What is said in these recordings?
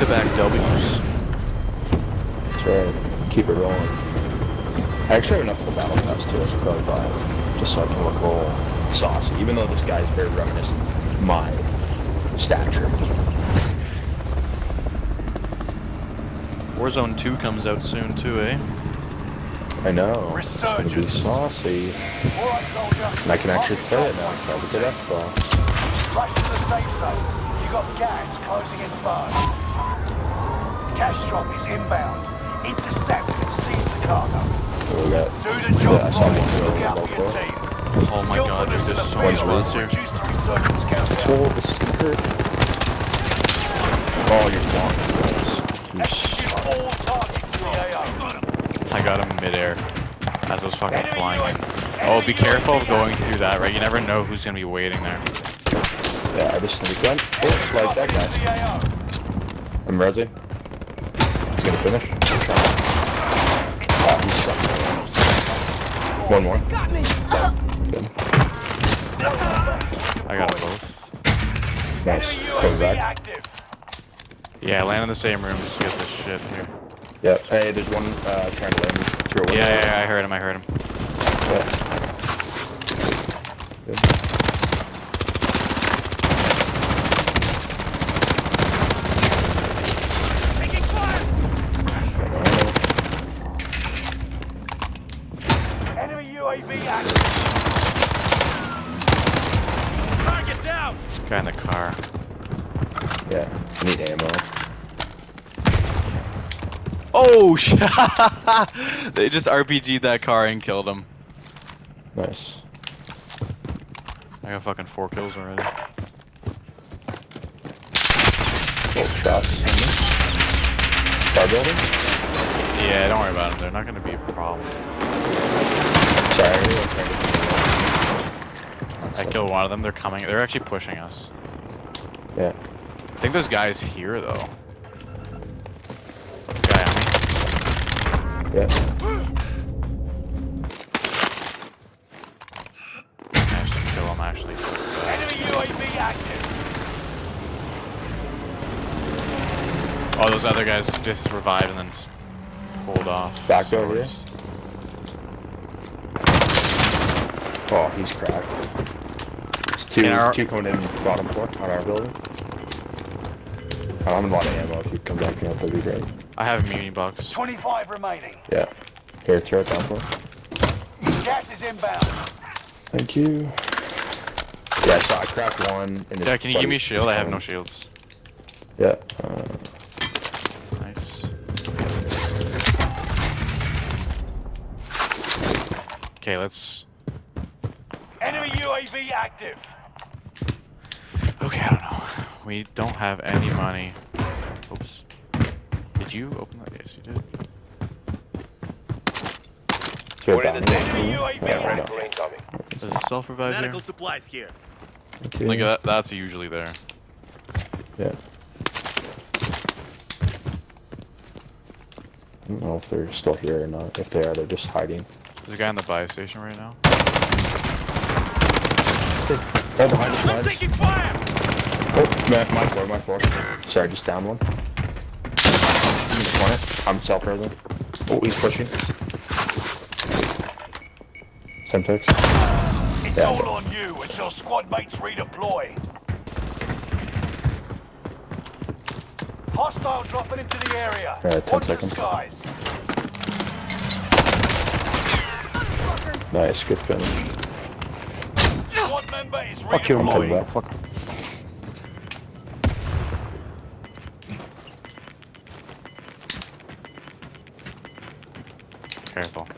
back-to-back W's. That's right. Keep it rolling. I actually have enough for the battle pass too. I should probably buy it. Just so I can look a little saucy. Even though this guy's very reminiscent of my stature. Warzone 2 comes out soon too, eh? I know. It's gonna be Resurgence. saucy. Alright, soldier. And I can actually play it now because I have a good Xbox. Rush to the safe zone. You got gas closing in fast. Cash drop is inbound. Intercept and seize the cargo. So we got. Do the job Yeah, I saw right. Look out for your team. Oh my god, there's Skillfulness just so the much field here. Reduce the resurgence countdown. Pull the secret. Oh, you're blocking this. Execute all targets in the AO. I got him midair as I was fucking Enemy flying in. Oh, be careful of going through that, right? You never know who's gonna be waiting there. Yeah, I just sneak one. Oh, like that guy. I'm resing. He's gonna finish. Ah, he's stuck. One more. Got me. Good. I got both. Nice. Coming back. Yeah, land in the same room just get this shit here. Yep. Hey, there's one uh, trying to land through a Yeah, yeah, yeah, I heard him, I heard him. Yeah. Good. Taking fire. Enemy UAV active. Target down. Guy in the car. Yeah. I need ammo. Oh shit! they just RPG'd that car and killed him. Nice. I got fucking four kills already. Both shots. Car building? Yeah, don't worry about them. They're not gonna be a problem. Sorry, I'm trying to get I killed one of them. They're coming. They're actually pushing us. Yeah. I think there's guys here though. Yeah. I should kill him actually. Enemy UAV active. Oh, those other guys just revived and then s- pulled off. Back over Swords. Oh, he's cracked. It's two, our- two coming in bottom floor on our building. Oh, I'm in a lot of ammo. If you come back here, that'd be great. I have a muni box. 25 remaining. Yeah. Here, throw it down for me. Gas is inbound. Thank you. Yeah, so I cracked one. And Yeah, can you give me a shield? I have no shields. Yeah. Uh, Nice. Okay, let's. Enemy UAV active. Okay, I don't know. We don't have any money. Oops. Did you open that? Yes, you did. throw What it is down it? here. Enemy UAV Yeah, why active. not? self revive here? Medical supplies here. Okay. Like that, that's usually there. Yeah. I don't know if they're still here or not. If they are, they're just hiding. There's a guy in the buy station right now. Oh, behind us, I'm taking fire. Oh, man, my floor, my floor. Sorry, just down one. In the. I'm self-resing. Oh, he's pushing. Semtex. It's Yeah. all on you until squad mates redeploy. Hostile dropping into the area. Uh, 10 Watch seconds. skies. Nice, good finish. Squad member is Fuck you, I'm coming back. Fuck. Careful.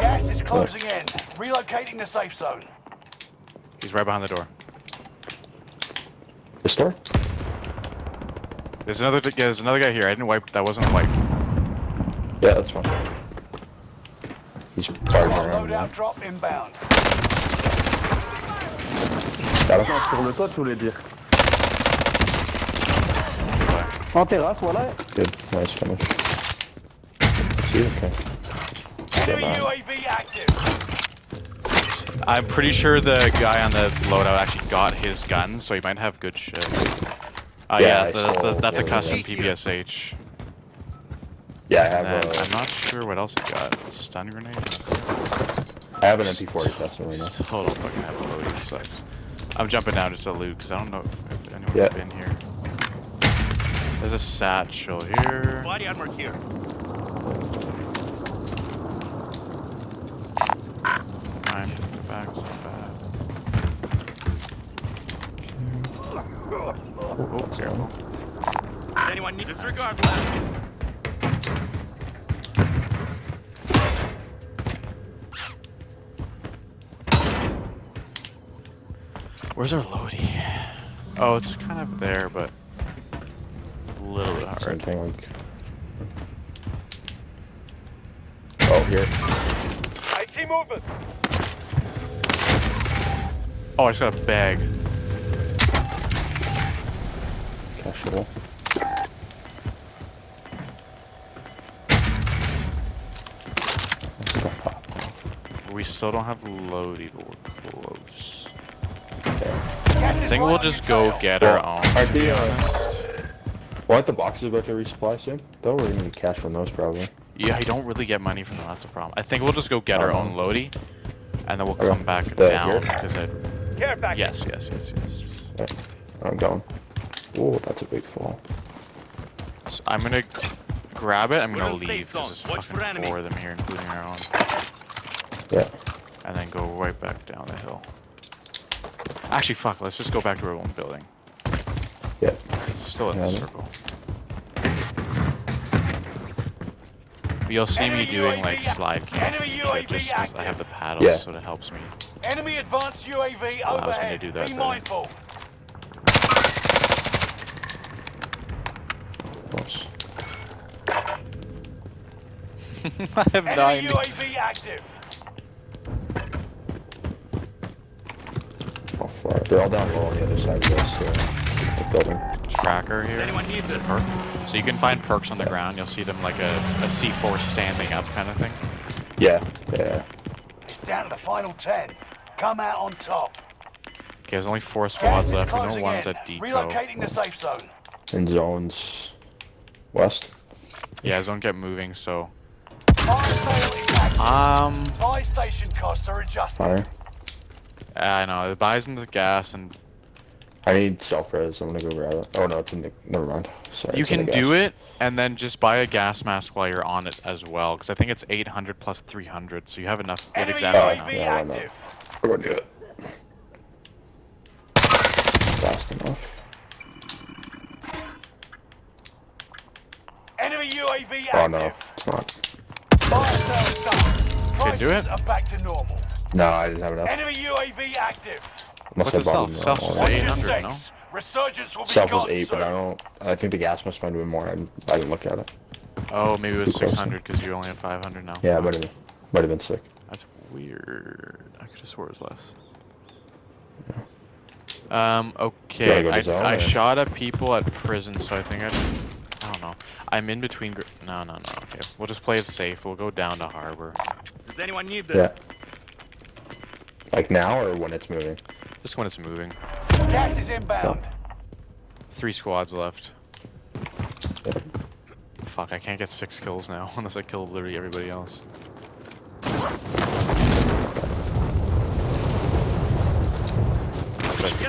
Gas is closing in. Relocating the safe zone. He's right behind the door. This door? There's another. Yeah, there's another guy here. I didn't wipe. That wasn't a wipe. Yeah, that's fine. He's charging around now. Loadout drop inbound. Got him. Sur le toit, tu voulais dire. En terrasse, voilà. Good. Nice finish. That's you? Okay. Enemy man. UAV active. I'm pretty sure the guy on the loadout actually got his gun, so he might have good shit. Uh, Yeah, yeah, I that's, that's, saw- that's a custom yeah. PPSH. Yeah, I have then, a, I'm not sure what else he got. Stun grenade? I have an MP40 custom right now. Total fucking heavy loading sucks. I'm jumping down just to loot because I don't know if anyone's Yeah. been here. There's a satchel here. Body armor here. Time to go back, it's not bad. Does anyone need disregard blast? Where's our loadie? Oh, it's kind of there, but a little bit Same hard. thing, like. Oh, here. I see movement. Oh, I just got a bag. Casual. Stuff. We still don't have loadie, but we're close. Okay. I think we'll just go get Well, our own. aren't to be they, uh, honest. Well, aren't the boxes about to resupply soon? Though we're gonna need cash from those probably. Yeah, I don't really get money from them. That's the problem. I think we'll just go get our Oh. own loadie, and then we'll Okay. come back The- down here? because it. Care. Yes, yes, yes, yes. Okay. I'm going. Oh, that's a big fall. So I'm gonna grab it. I'm gonna in safe leave. zone. There's Watch for fucking enemy. four of them here, including our own, Yeah. and then go right back down the hill. Actually, fuck. Let's just go back to our own building. Yeah. It's still in Yeah, the circle. But you'll see me Enemy doing like slide cams enemy and shit, UAV just 'cause I have the active. paddles, Yeah. so it helps me. Enemy advanced UAV Allows me to do that Be better. mindful. Oops. I have Enemy nine. UAV active. How far? They're all down low on the other side of this uh, building. tracker Does here. anyone need this? Perk. So you can find perks on the ground. You'll see them like a, a C4 standing up kind of thing. Yeah. Yeah. It's down to the final ten. Come out on top. Okay, there's only four squads is left. We know closing one's in. at depot. Relocating the safe zone. In zones west. Yeah, don't get moving. So, Fire sale is active. Um, Buy station costs are adjusted. Fire. I know The buys into the gas, and I need self res. I'm gonna go grab it. Oh no, it's in the. Never mind. Sorry. you can do it, and then just buy a gas mask while you're on it as well. Because I think it's 800 plus 300, so you have enough. You have Enemy exactly Oh, enough. UAV yeah, I know. active. I'm gonna do it. Fast enough. Enemy UAV active. Oh no, it's not. Fire sale done. Do it? back to normal. No, I didn't have enough. Enemy UAV active. Must What's I the bought self? them Self's wrong just one. eight. 800, no? Resurgence will be Self was eight, soon. but I don't. I think the gas must might have been more. I didn't, I didn't look at it. Oh, maybe it was 600 because you only have 500 now. Yeah, it might have been. Might have been sick. That's weird. I could have swore it was less. Um, okay. go I, zone, I shot at people at prison, so I think I. I don't know. I'm in between. Gr- no, no, no. Okay. We'll just play it safe. We'll go down to harbor. Does anyone need this? Yeah. Like now or when it's moving? Just when it's moving. Gas is inbound. Three squads left. Yeah. Fuck, I can't get six kills now unless I kill literally everybody else. Get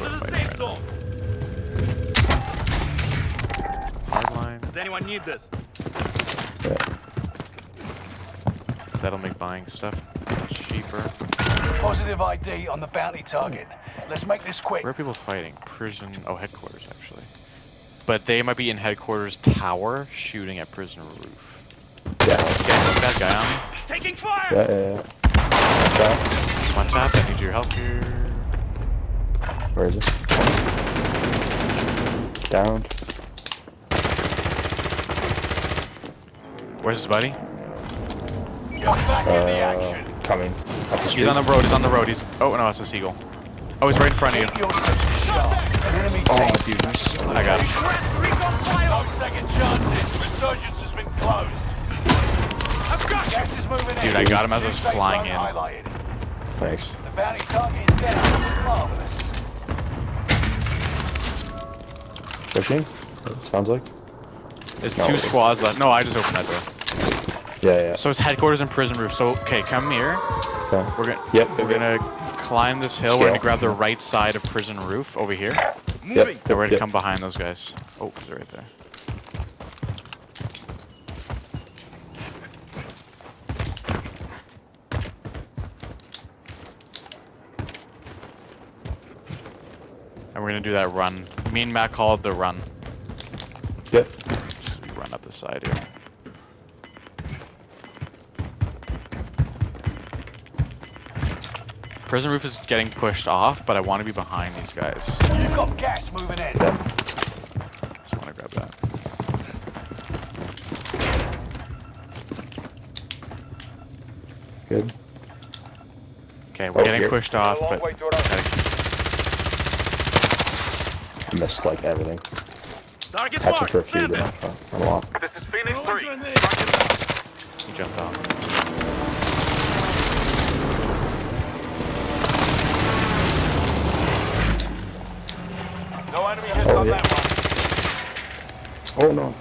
to the safe right zone. Hardline. Does anyone need this? Yeah. That'll make buying stuff cheaper. Positive ID on the bounty target. Let's make this quick. Where are people fighting? Prison. Oh, headquarters, actually. But they might be in headquarters tower shooting at prison roof. Yeah. Okay, that guy on me. Taking fire! Yeah. Yeah. yeah. Watch out. One tap, I need your help here. Where is it? Down. Where's his buddy? Uh, coming. Up the street. He's on the road, he's on the road, he's... Oh, no, it's a seagull. Oh, he's right in front of you. your senses sharp. An enemy Oh, team. dude, you're I got him. Request recon flyover! No second chances. Resurgence has been closed. I've got you! Gas is moving in. Dude, I got him as I was flying in. Thanks. The bounty target is down. Marvelous. Pushing? Sounds like. There's No. two squads left. No, I just opened that door. Yeah, yeah. So it's headquarters and prison roof. So okay, come here. Okay. We're gonna Yep, we're yep, gonna climb this hill. We're gonna grab the right side of prison roof over here. Moving. Yep, And we're gonna yep. come behind those guys. Oh, they're right there. And we're gonna do that run. Me and Matt called the run. Yep. Just run up the side here. Prison roof is getting pushed off, but I want to be behind these guys. You've got gas moving in. Yep. So want to grab that. Good. Okay, we're Oh, getting here. pushed off, but I missed like everything. Target Had to marked. for a few, but it. not for a lot. This is Phoenix 3. he jumped off. Oh no.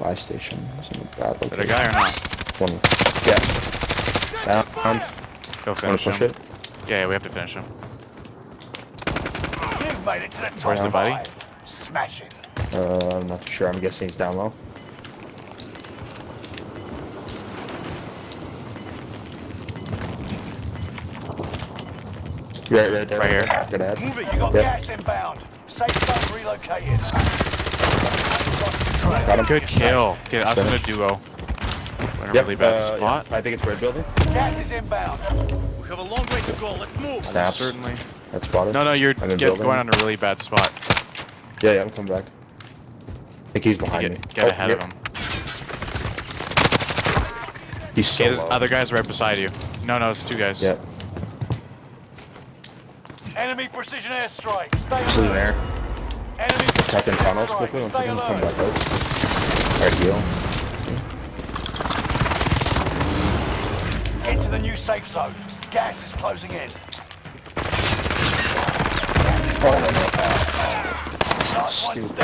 Buy station. Is in a bad Is it a guy or not? One. Yeah. Down. Go Wanna push him. it? Yeah, yeah, we have to finish him. You've made it to the top Where's the buddy? five. Smash it. Uh, I'm not too sure. I'm guessing he's down low. Right, right there. Right here. Good ahead. Moving. You got Yep. gas inbound. Safe zone relocated. Got him. Good kill. Get us in a duo. We're in a Yep, really bad uh, spot. yeah, I think it's red building. Gas is inbound. We have a long way to go. Let's move. Snaps. Certainly. That's spotted. No, no, you're get, going on a really bad spot. Yeah, yeah, I'm coming back. I think he's behind Get, me. get Oh, ahead yep. of him. He's so Okay, low. other guys right beside you. No, no, it's two guys. Yep. Enemy precision airstrike. Stay This alert. there. In tunnels quickly. Second. Come back out. Alright, heal. Get to the new safe zone. Gas is closing in. Oh, no. Stupid.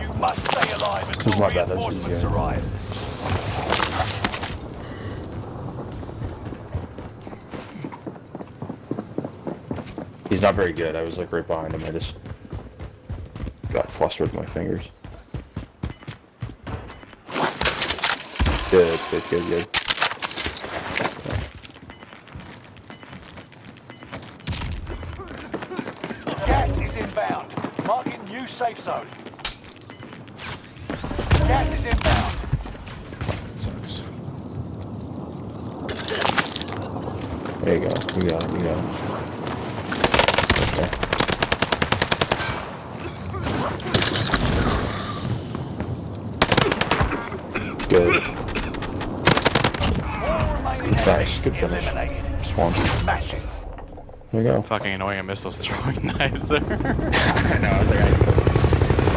You must stay alive This until my bad, reinforcements arrive. He's not very good. I was like right behind him. I just got flustered with my fingers. Good, good, good, good. Gas is inbound. Marking new safe zone. Gas is inbound. Sucks. There you go. You got it. You got it. Good. All remaining Nice. enemies Good finish. eliminated. Swan. Smash it. There you go. Fucking annoying. I missed those throwing knives there. I know. I was like, I...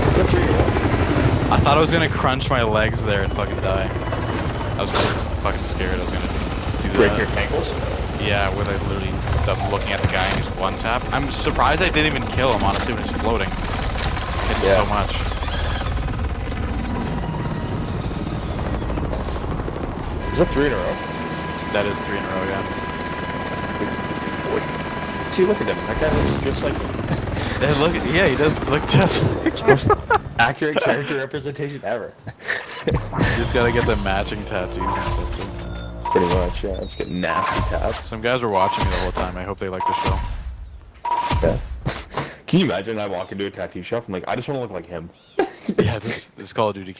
It's a three one. I thought I was gonna crunch my legs there and fucking die. I was really fucking scared I was gonna do Break that. your ankles. Yeah, where I literally I'm looking at the guy and he's one tap. I'm surprised I didn't even kill him honestly when he's floating. Hit Yeah. so much. Is that three in a row? That is three in a row, yeah. See, look at him. That guy looks just like him. Yeah, look, yeah, he does look just like Most accurate character representation ever. You just gotta get the matching tattoos and stuff too. Pretty much, yeah. Let's get nasty tats. Some guys were watching me the whole time. I hope they like the show. Yeah. Can you imagine I walk into a tattoo shop and like, I just want to look like him? Yeah, this, this Call of Duty